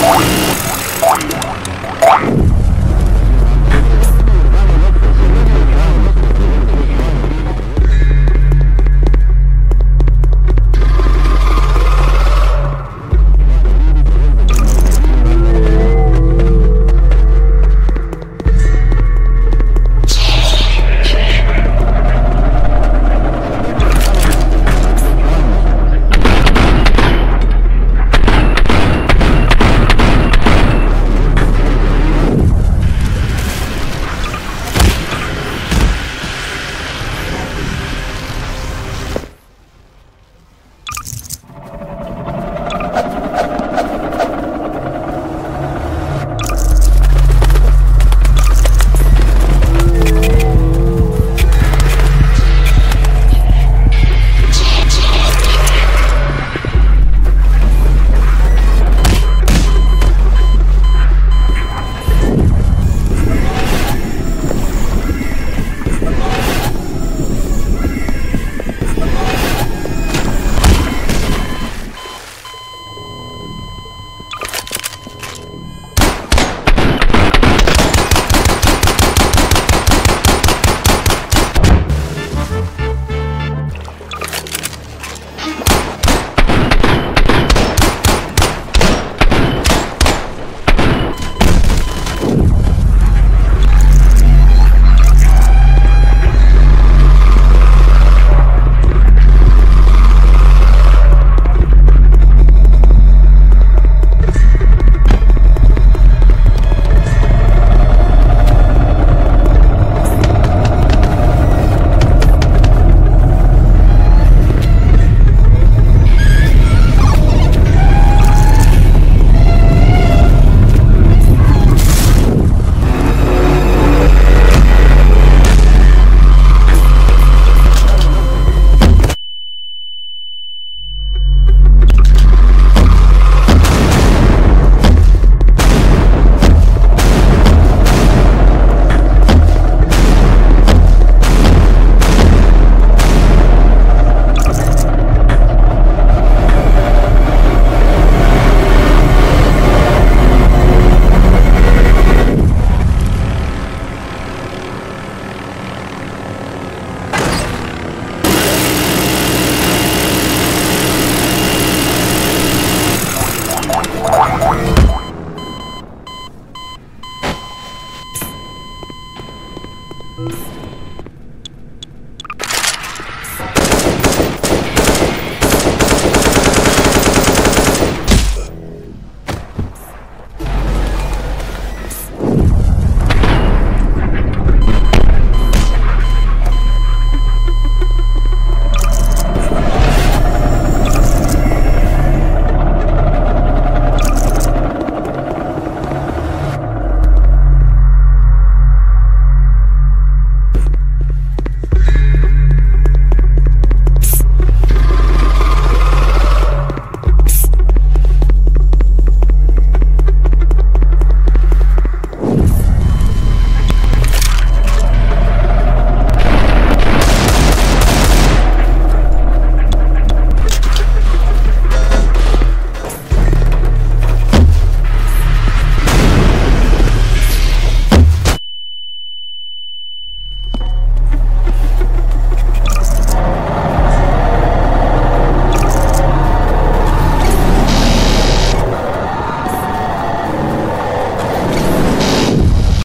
you. Psst.